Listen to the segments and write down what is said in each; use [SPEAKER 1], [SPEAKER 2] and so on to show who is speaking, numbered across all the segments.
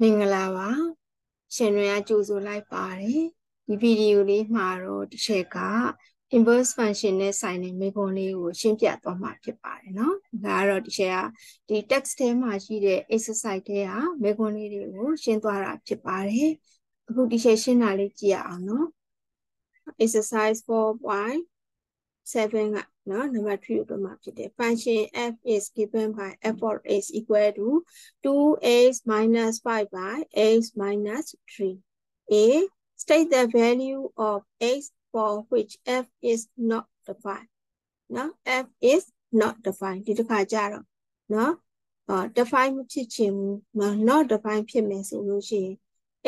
[SPEAKER 1] မင်္ဂလာပါရှင်တွေကကြိုဆိုလိုက်ပါတယ်ဒီဗီဒီယိုလေးမှာတော့တစ်ချက်က inverse function နဲ့ဆိုင်တဲ့မေးခွန်းလေးကိုရှင်းပြသွားမှာဖြစ်ပါတယ်เนาะဒါကတော့တစ်ချက်ကဒီ text ထဲမှာရှိတဲ့ exercise ထဲကမေးခွန်းလေးတွေကိုရှင်းသွားတာဖြစ်ပါတယ်အခုတစ်ချက်ရှင်းတာလေးကြည့်ရအောင်เนาะ exercise 4.7က နော် number 3ကိုတွေ့မှာဖြစ်တယ် function f is given by f of x equal to 2x minus 5 by x minus 3 a state the value of x for which f is not defined နော် f is not defined ဒီတစ်ခါကြတော့နော်အာ define မဖြစ်ချင်ဘူးနော် not define ဖြစ်မယ်ဆိုလို့ရှိရင်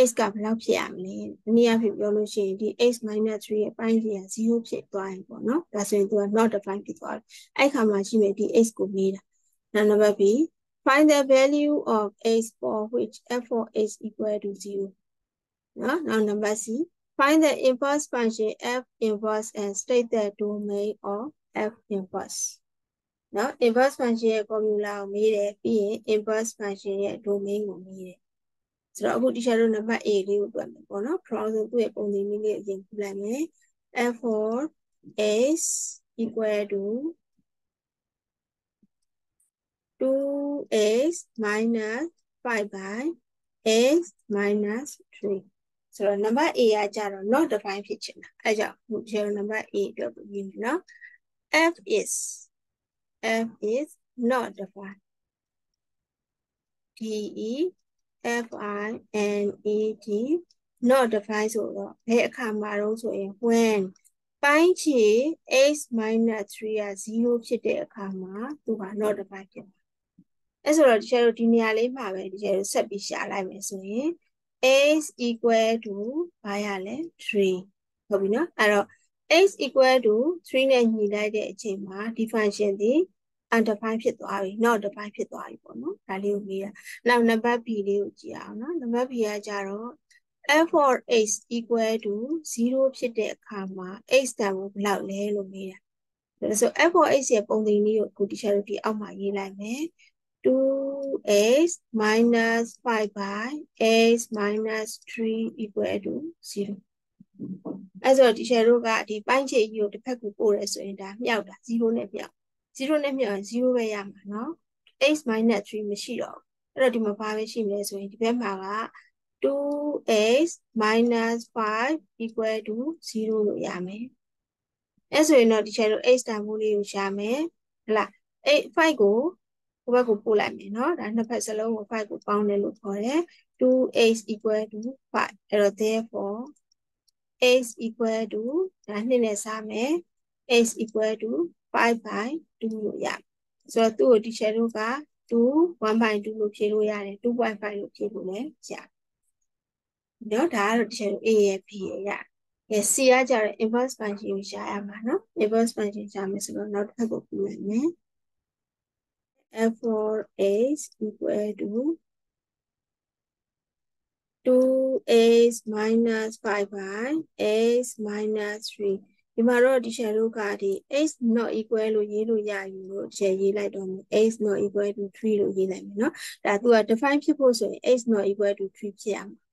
[SPEAKER 1] x ကဘယ်လောက်ဖြစ်ရမလဲ။ဒီနေ့အဖြစ်ပြောလို့ရှိရင်ဒီ x 3ရဲ့ပိုင်းကြီးက0ဖြစ်သွားရင်ပေါ့နော်။ဒါဆိုရင်သူက not defined ဖြစ်သွားတယ်။အဲ့ခါမှာရှိမယ်ဒီ x ကိုမေးတာ။နောက်နံပါတ် B find the value of x for which f of x equal to 0နော်။နောက်နံပါတ် C find the inverse function f inverse and state the domain of f inverse နော် inverse function ရဲ့ formula ကိုမေးတယ်ပြီးရင် inverse function ရဲ့ domain ကိုမေးတယ် ဆိုတော့အခု teacher တို့နံပါတ် A လေးကိုတွက်မယ်ပေါ့နော် from ဆိုသူ့ရဲ့ပုံစံလေးလေးအရင်ပြလိုက်မယ် f for s equal to 2x minus 5 by x minus 3ဆိုတော့ number A ကကြတော့ not define ဖြစ်ချင်တာအဲကြောင့်ဒီ number A ပြောပြပြီးနော် f is f is not defined d e F I N E D not define ဆိုတော့ဘယ်အခါမှာတော့ဆိုရင် when ပိုင်းချေ x 3က0ဖြစ်တဲ့အခါမှာသူက not define ဖြစ်မှာအဲဆိုတော့ဒီကျတော့ဒီနေရာလေးမှာပဲဒီကျတော့ဆက်ပြီးရှာလိုက်မယ်ဆိုရင် x equal to ဘာရလဲ3ဟုတ်ပြီနော်အဲ့တော့ x equal to 3နဲ့ညီလိုက်တဲ့အချိန်မှာဒီ function ဒီ undefined ဖြစ်သွားပြီ not defined ဖြစ်သွားပြီပေါ့နော်ဒါလေးကိုမေးတာနောက်နံပါတ် b လေးကိုကြည့်အောင်နော်နံပါတ် b ကကြတော့ f for x equal to 0ဖြစ်တဲ့အခါမှာ x တန်ကိုဘယ်လောက်လဲလို့မေးတာဒါဆို f for x ရဲ့ပုံသဏ္ဍာန်လေးကိုအခုဒီချက်တို့ဒီအောက်မှာရေးလိုက်မယ် 2x minus 5 by x minus 3 equal to 0အဲ့ဆိုဒီချက်တို့ကဒီပိုင်းခြေကြီးကိုတစ်ဖက်ကိုပို့ရဲဆိုရင်ဒါမြောက်တာ0နဲ့မြောက် 0နဲ့မြှော်0ပဲရမှာเนาะ x 3မရှိတော့အဲ့တော့ဒီမှာဘာပဲရှိမလဲဆိုရင်ဒီဘက်မှာက 2x 5 equal to 0လို့ရမယ်အဲ့ဆိုရင်တော့ဒီချက်လို့ x တန်ဖိုးလေးကိုရှာမယ်ဟလား8 5ကိုဟိုဘက်ကိုပို့လိုက်မယ်เนาะဒါနှစ်ဖက်စလုံးကို5ကိုပေါင်းတယ်လို့ခေါ်တယ် 2x equal to 5အဲ့တော့ therefore x equal to ဒါနှစ်နဲ့စားမယ် x equal to 5 by 2လို့ရဆိုတော့သူ့ကို teacher တို့က2 1 by 2လို့ဖြေလို့ရတယ်2.5လို့ဖြေလို့လည်းရတယ်နော်ဒါကတော့ teacher တို့ A ရဲ့ B ရဲ့ရကဲ C ကကြတော့ inverse function ကိုရှာရမှာနော် inverse function ရှာမယ်ဆိုတော့နောက်တစ်ခါကိုပြလိုက်မယ် f for x equal to 2x minus 5 by x minus 3 ဒီမှာတော့ဒီ shadow ကဒီ x not equal လို့ရေးလို့ရယူလို့ share ရေးလိုက်တော့မယ် x not equal to 3လို့ရေးလိုက်မယ်เนาะဒါသူက define ဖြစ်ဖို့ဆိုရင် x not equal to 3ဖြစ်ရမှာ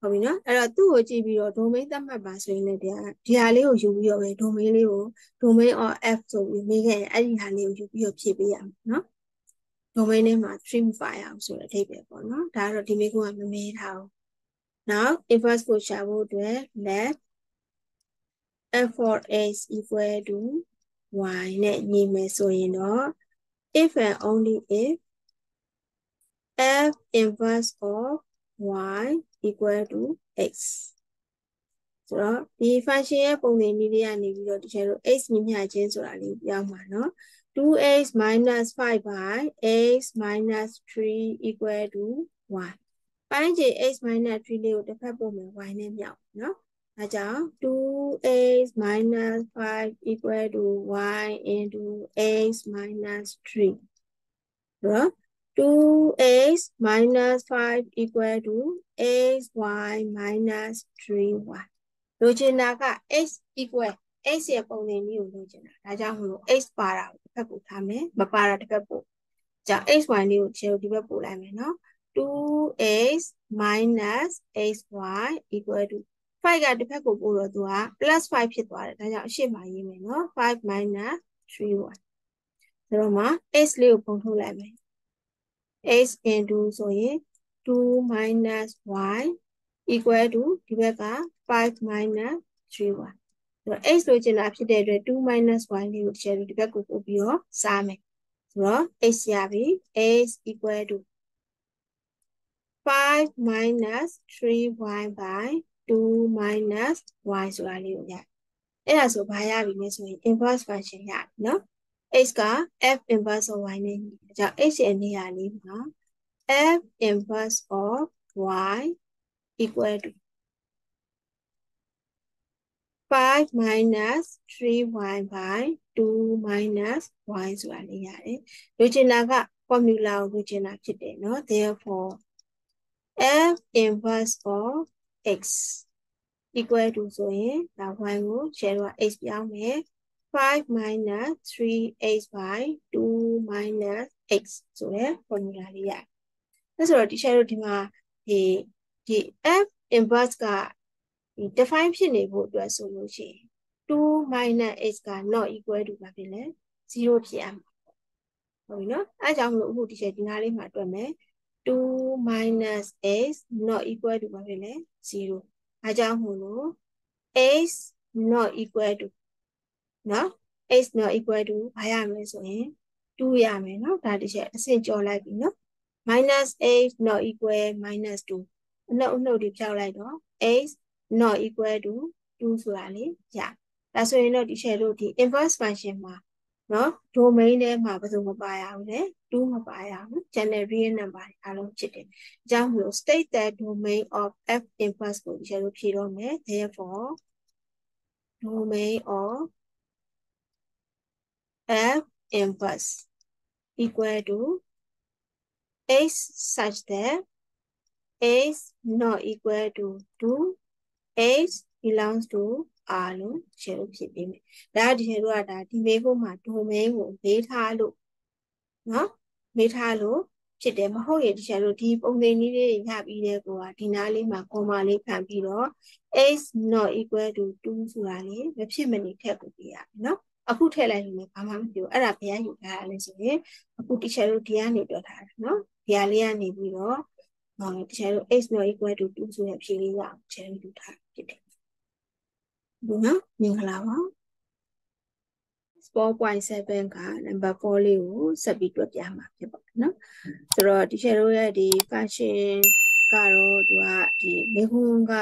[SPEAKER 1] ဟုတ်ပြီနော်အဲ့တော့သူ့ကိုကြည့်ပြီးတော့ domain သတ်မှတ်ပါဆိုရင်လည်းဒီဟာဒီဟာလေးကိုယူပြီးတော့ပဲ domain လေးကို domain of f ဆိုပြီးမေးခဲ့ရင်အဲ့ဒီဟာလေးကိုယူပြီးတော့ဖြည့်ပေးရမှာနော် domain ထဲမှာ trim file အောင်ဆိုတဲ့အဓိပ္ပာယ်ပေါ့နော်ဒါကတော့ဒီမေးခွန်းကမမေးထားဘူးနောက် inverse ကိုရှာဖို့အတွက် let f for x equal to y နဲ့ညီမယ်ဆိုရင်တော့ if and only if f inverse of y equal to x ဆိုတော့ဒီ function ရဲ့ပုံစံလေးတွေကနေပြီးတော့တကယ်လို့ x ညီမျှခြင်းဆိုတာလေးပြောင်းပါနော် 2x minus 5 by x minus 3 equal to y ပိုင်းခြေ x minus 3လေးကိုတစ်ဖက်ပုံမယ် y နဲ့မြောက်နော် အဲကြောင့် 2x minus 5 equal to y into x minus 3နော် 2x minus 5 equal to xy minus 3y လိုချင်တာက x equal x ရဲ့ပုံစံလေးကိုလိုချင်တာဒါကြောင့်မလို့ x ပါတာကိုတစ်ဖက်ပို့ထားမယ်မပါတာတစ်ဖက်ပို့ကြောင့် xy လေးကိုခြေကိုဒီဘက်ပို့လိုက်မယ်နော် 2x minus xy equal to 5ကတစ်ဖက်ကိုပို့တော့သူက plus 5ဖြစ်သွားတယ်ဒါကြောင့်အရှိမရေးမယ်နော်5 minus 3y ဆိုတော့မှ x လေးကိုပုံထုတ်လိုက်မယ် x into ဆိုရင်2 minus y equal to ဒီဘက်က5 minus 3y ဆိုတော့ x လိုချင်တာဖြစ်တဲ့အတွက်2 minus y လေးကိုတစ်ချက်ဒီဘက်ကိုပို့ပြီးတော့စားမယ်ဆိုတော့ x ရပြီ x equal to 5 minus 3y by 2 minus y so a liu ya. Eta so bha ya inverse function Yeah. no? x ka f inverse of y ni So h n ni ya ni ma f inverse of y equal to 5 minus 3y by 2 minus y so a Which is le. Lujin na ka formula o lujin na chit de no? Therefore, f inverse of x equal to ဆိုရင်ဒါ y ကို share တော့ x ပြောင်းမယ်5 minus 3x by 2 minus x ဆိုတဲ့ formula လေးရတယ်။ဒါဆိုတော့ဒီ share တို့ဒီမှာဒီဒီ f inverse ကဒီ define ဖြစ်နေဖို့အတွက်ဆိုလို့ရှိရင်2 minus x က not equal to ဘာဖြစ်လဲ0ဖြစ်ရမှာဟုတ်ပြီနော်အဲကြောင့်မလို့အခုဒီချက်ဒီနားလေးမှာတွက်မယ် 2 minus x not equal to ဘာဖြစ်လဲ0အဲကြောင့်မို့လို့ x not equal to နော် x not equal to ဘာရမလဲဆိုရင်2ရမယ်နော်ဒါတစ်ချက်အဆင့်ကျော်လိုက်ပြီနော် minus x not equal minus 2အနှုတ်အနှုတ်တွေဖြောက်လိုက်တော့ x not equal to 2ဆိုတာလေရဒါဆိုရင်တော့ဒီ share တို့ဒီ inverse function မှာ နော် domain ထဲမှာဘယ်လိုမပါရဘူးလေ2မပါရဘူး general real number တွေအားလုံးဖြစ်တယ်အကြောင်းမလို့ state that domain of f inverse ကိုဒီ share တို့ဖြေတော့မယ် therefore domain of f inverse equal to x such that x not equal to 2 h belongs to r လို့ရှယ်လို့ဖြစ်ပေးမယ်။ဒါဒီရှယ်တို့ကဒါဒီမေးဖို့မှာ domain ကိုမေးထားလို့နော်မေးထားလို့ဖြစ်တယ်မဟုတ်ရင်ဒီရှယ်တို့ဒီပုံစံနည်းလေးရပြီးတဲ့ကောဒီနားလေးမှာ comma လေးခံပြီးတော့ h not equal to 2ဆိုတာလေးမဖြစ်မနေထည့်ပို့ပေးရမယ်နော်။အခုထည့်လိုက်ရင်လည်းဘာမှမပြောအဲ့ဒါဘယ်ရယူထားရလဲဆိုရင်အခုတီချာတို့ဒီကနေပြောထားတာနော်ဒီဟာလေးကနေပြီးတော့တီချာတို့ x not equal to 2ဆိုတဲ့ဖြေလေးရအောင်ချဲယူထားဖြစ်တယ် ဘူးနော်မင်္ဂလာပါ4.7က number 4လေးကိုဆက်ပြီးတွက်ပြမှာဖြစ်ပါနော်ဆိုတော့ဒီ share ရဲ့ဒီ function ကတော့သူကဒီမေခွန်းက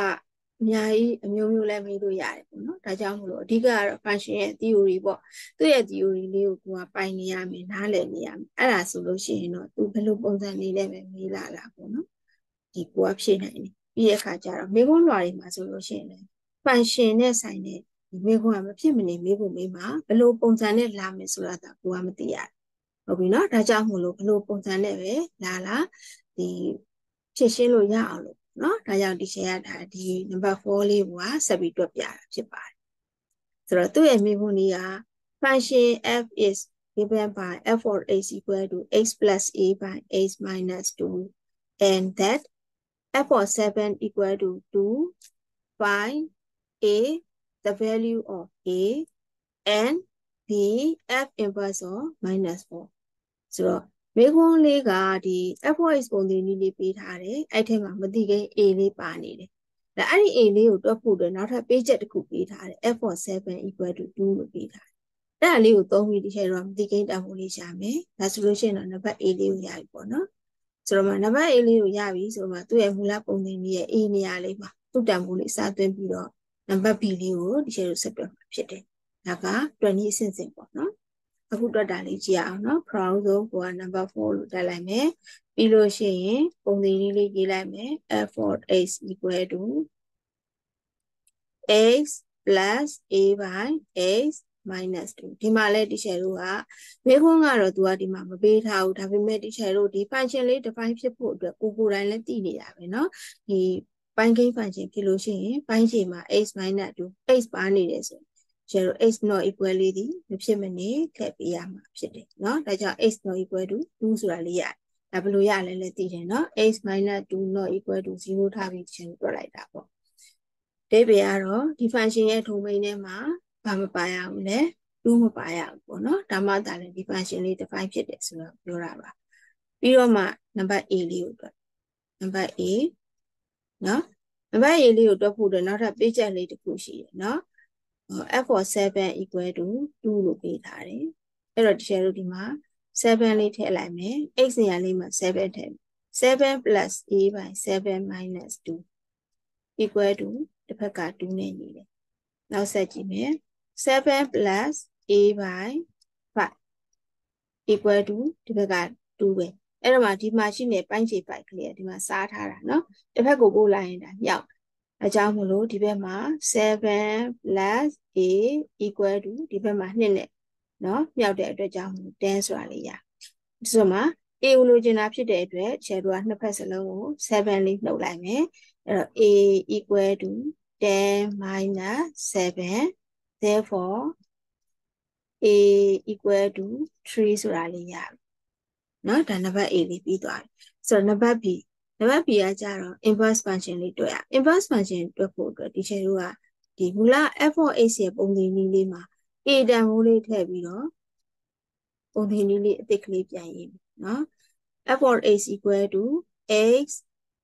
[SPEAKER 1] အများကြီးအမျိုးမျိုးလဲမေးလို့ရတယ်ပေါ့နော်ဒါကြောင့်မလို့အဓိကကတော့ function ရဲ့ theory ပေါ့သူ့ရဲ့ theory လေးကိုကိုကပိုင်နေရမယ်နားလည်နေရမယ်အဲ့ဒါဆိုလို့ရှိရင်တော့သူဘယ်လိုပုံစံလေးလဲပဲမေးလာတာပေါ့နော်ဒီကိုကဖြည့်နိုင်တယ်ပြီးတဲ့အခါကျတော့မေခွန်းလွှာတွေမှာဆိုလို့ရှိရင်လည်း function နဲ့ဆိုင်တဲ့ဒီမေခွန်းကမဖြစ်မနေမေးဖို့မေးမှာဘယ်လိုပုံစံနဲ့လာမယ်ဆိုတာကကိုကမသိရဘူးဟုတ်ပြီနော်ဒါကြောင့်မို့လို့ဘယ်လိုပုံစံနဲ့ပဲလာလာဒီဖြည့်ရှင်းလို့ရအောင်လို့နော်ဒါကြောင့်ဒီရှယ်ရတာဒီ number 4လေးကဆက်ပြီးတွက်ပြတာဖြစ်ပါတယ်ဆိုတော့သူ့ရဲ့မေခွန်းလေးက function f is given by f for x equal to x plus a by x minus 2 and that f for 7 equal to 2 find a the value of a and b f inverse of minus 4ဆိုတော့မေခွန်းလေးကဒီ f of x ပုံသဏ္ဍာန်လေးပေးထားတယ်အဲ့ထဲမှာမတိကိန်း a လေးပါနေတယ်ဒါအဲ့ဒီ a လေးကိုတွက်ဖို့အတွက်နောက်ထပ် page တစ်ခုပေးထားတယ် f of 7 equal to 2လို့ပေးထားတယ်အဲ့ဒါလေးကိုသုံးပြီးဒီချက်တော့မတိကိန်းတန်ဖိုးလေးရှာမယ်ဒါဆိုလို့ရှိရင်တော့နံပါတ် a လေးကိုရပြီပေါ့နော်ဆိုတော့မှနံပါတ် a လေးကိုရပြီဆိုတော့မှသူ့ရဲ့မူလပုံသဏ္ဍာန်ရဲ့ a နေရာလေးမှာသူ့တန်ဖိုးလေးစသွင်းပြီးတော့ နံပါတ် b လေးကိုဒီချက်လို့ဆက်တွက်မှာဖြစ်တယ်ဒါက20အဆင့်ဆင့်ပေါ့နော်အခုတွက်တာလေးကြည့်အောင်နော် proud ဆိုကိုက number 4လို့တက်လိုက်မယ်ပြီးလို့ရှိရင်ပုံသဏ္ဍာန်လေးရေးလိုက်မယ် f for x equal to x plus a by x minus 2ဒီမှာလဲ teacher တို့ကမေးခွန်းကတော့ तू ကဒီမှာမပေးထားဘူးဒါပေမဲ့ teacher တို့ဒီ function လေး define ဖြစ်ဖို့အတွက်ကိုကိုယ်တိုင်လည်းသိနေတာပဲเนาะဒီ ပိုင်းကိန်း function ဖြစ်လို့ရှိရင်ပိုင်းချိန်မှာ x minus 2 x ပါနေတယ်ဆိုရင် 0 x not equal လေးဒီမဖြစ်မနေထည့်ပေးရမှာဖြစ်တယ်เนาะဒါကြောင့် x not equal to 2ဆိုတာလေးရတယ် ဒါဘယ်လိုရလဲလဲသိတယ်နော် x 2 not equal to 0ထားပြီးချင်းတွက်လိုက်တာပေါ့ဒိဗေကတော့ဒီ function ရဲ့ domain ထဲမှာဘာမပါရဘူးလဲ2မပါရဘူးပေါ့နော်ဒါမှသာလေဒီ function လေး define ဖြစ်တယ်ဆိုတော့ပြောတာပါပြီးတော့မှ number a လေးကိုတွက် number a နော်နံပါတ် a လေးကိုတွက်ဖို့အတွက်နောက်ထပ် page လေးတစ်ခုရှိတယ်နော် f for 7 equal to 2လို့ပေးထားတယ်အဲ့တော့ဒီရှယ်တို့ဒီမှာ7လေးထည့်လိုက်မယ် x နေရာလေးမှာ7ထည့်7 plus a by 7 minus 2 equal to တစ်ဖက်က2နဲ့ညီတယ်နောက်ဆက်ကြည့်မယ်7 plus a by 5 equal to ဒီဘက်က2ပဲ အဲ့တော့မှဒီမှာရှိနေပိုင်းခြေပိုက်ကလေးကဒီမှာစားထားတာเนาะတစ်ဖက်ကိုပို့လိုက်ရင်ဒါမြောက်အကြောင်းမလို့ဒီဘက်မှာ7 plus a equal to ဒီဘက်မှာ2နဲ့เนาะမြောက်တဲ့အတွက်ကြောင့်10ဆိုတာလေးရဒီဆိုမှာ a ကိုလိုချင်တာဖြစ်တဲ့အတွက်ချဲတို့ကနှစ်ဖက်စလုံးကို7လေးနှုတ်လိုက်မယ်အဲ့တော့ a equal to 10 minus 7 therefore a equal to 3ဆိုတာလေးရပြီ နော်ဒါနံပါတ် A လေးပြီးသွားပြီဆိုတော့နံပါတ် B နံပါတ် B ကကြတော့ inverse function လေးတွေ့ရ inverse function တွေ့ဖို့အတွက်ဒီချက်တို့ကဒီမူလ f of x ရဲ့ပုံစံနည်းလေးမှာ a တန်ဖိုးလေးထည့်ပြီးတော့ပုံစံနည်းလေးအသစ်ကလေးပြန်ရေးမယ်နော် f of x equal to x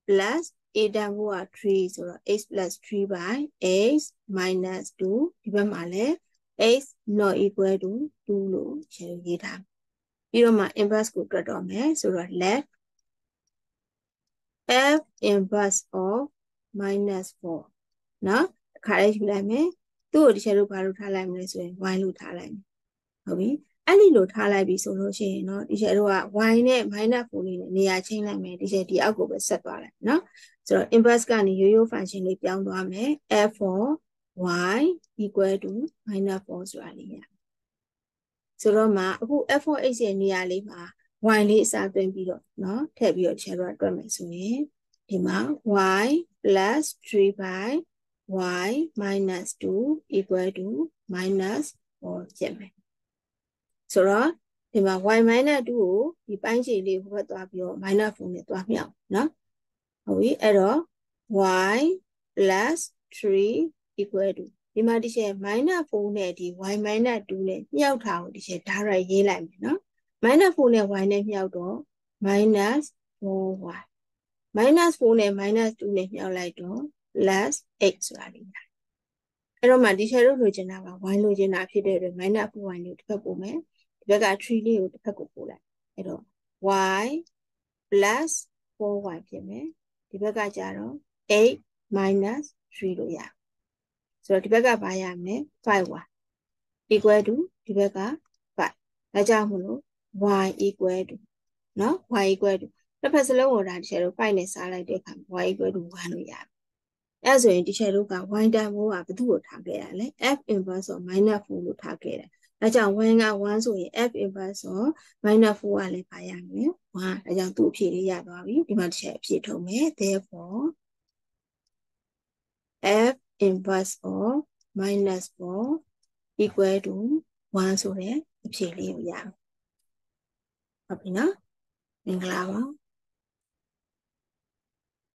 [SPEAKER 1] plus a တန်ဖိုးက3ဆိုတော့ x plus 3 by x minus 2ဒီဘက်မှာလည်း x not equal to 2လို့ချက်ရေးထား ပြီးတော့မှ inverse ကိုတွက်တော့မယ်ဆိုတော့ let f inverse of minus 4နော်အခါလေးယူလိုက်မယ်သူ့ကိုဒီချက်လို့ဘာလို့ထားလိုက်မလဲဆိုရင် y လို့ထားလိုက်မယ်ဟုတ်ပြီအဲ့ဒီလိုထားလိုက်ပြီဆိုလို့ရှိရင်เนาะဒီချက်တို့က y နဲ့ minus 4လေးနဲ့နေရာချင်းလိုက်မယ်ဒီချက်ဒီအောက်ကိုပဲဆက်သွားလိုက်เนาะဆိုတော့ inverse ကနေရိုးရိုး function လေးပြောင်းသွားမယ် f for y equal to minus 4ဆိုတာလေးရ ဆိုတော့မှအခု f for x ရဲ့နေရာလေးမှာ y လေးအစားသွင်းပြီးတော့เนาะထည့်ပြီးတော့ share တော့တွက်မယ်ဆိုရင်ဒီမှာ y 3 by y minus 2 equal to minus 4ဖြစ်မယ်ဆိုတော့ဒီမှာ y minus 2ကိုဒီပိုင်းခြေလေးဟိုဘက်သွားပြီးတော့ minus 4နဲ့သွားမြောက်เนาะဟုတ်ပြီအဲ့တော့ y 3 equal to ဒီမှာဒီရှယ် -4 နဲ့ဒီ y-2 နဲ့မြှောက်ထားကိုဒီရှယ် direct ရေးလိုက်မယ်နော် -4 နဲ့ y နဲ့မြှောက်တော့ -4y -4 နဲ့ -2 နဲ့မြှောက်လိုက်တော့ less x ဆိုတာလေးရတယ်အဲ့တော့မှဒီ share တို့လိုချင်တာက y လိုချင်တာဖြစ်တဲ့အတွက် -4y လို့တစ်ဖက်ပို့မယ်ဒီဘက်က3လေးကိုတစ်ဖက်ကိုပို့လိုက်အဲ့တော့ y plus 4y ဖြစ်မယ်ဒီဘက်ကကြတော့8 minus 3လို့ရတယ် ဆိုတော့ဒီဘက်ကဘာရမလဲ 5y equal to ဒီဘက်က5ဒါကြောင့်မလို့ y equal to နော် y equal to တစ်ဖက်စလုံးကိုဒါတစ်ချက်လို့5နဲ့စားလိုက်တဲ့အခါ y equal to 1လို့ရတယ်အဲဆိုရင်ဒီချက်တို့က y တန်ဖိုးကဘယ်သူ့ကိုထားခဲ့ရလဲ f inverse of minus 4လို့ထားခဲ့တယ်ဒါကြောင့် y က1ဆိုရင် f inverse of minus 4ကလည်းပါရမယ်1ဒါကြောင့်သူ့အဖြေလေးရသွားပြီဒီမှာတစ်ချက်အဖြေထုတ်မယ် therefore f inverse of minus 4 equal to 1ဆိုတဲ့အဖြေလေးကိုရအောင်ဟုတ်ပြီနော်မင်္ဂလာပါ